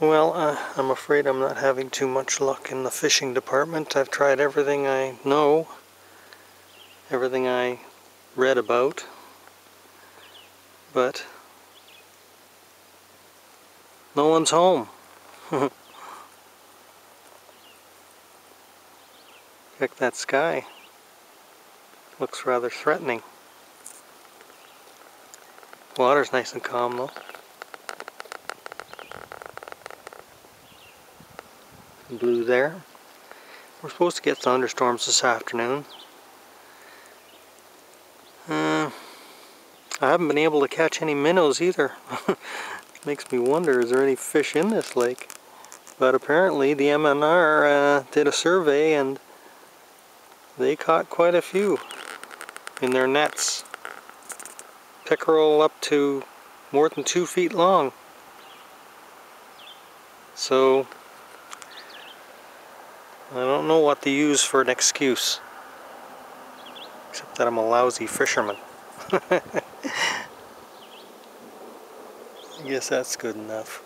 Well, uh, I'm afraid I'm not having too much luck in the fishing department. I've tried everything I know, everything I read about, but no one's home. Check that sky. Looks rather threatening. Water's nice and calm though. Blue there. We're supposed to get thunderstorms this afternoon. Uh, I haven't been able to catch any minnows either. Makes me wonder, is there any fish in this lake? But apparently the MNR uh, did a survey and they caught quite a few in their nets. Pickerel up to more than two feet long. So, I don't know what to use for an excuse. Except that I'm a lousy fisherman. I guess that's good enough.